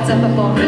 It's a performance.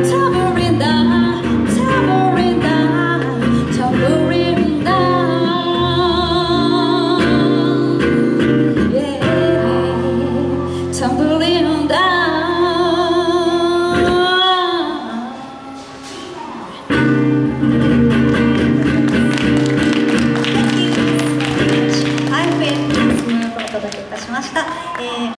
tumbling